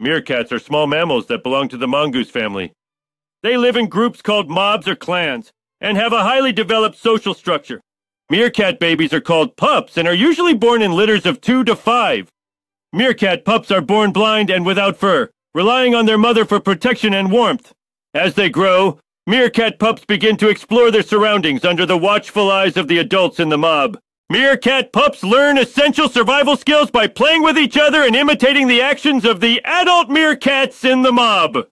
Meerkats are small mammals that belong to the mongoose family. They live in groups called mobs or clans and have a highly developed social structure. Meerkat babies are called pups and are usually born in litters of two to five. Meerkat pups are born blind and without fur, relying on their mother for protection and warmth. As they grow, meerkat pups begin to explore their surroundings under the watchful eyes of the adults in the mob. Meerkat pups learn essential survival skills by playing with each other and imitating the actions of the adult meerkats in the mob.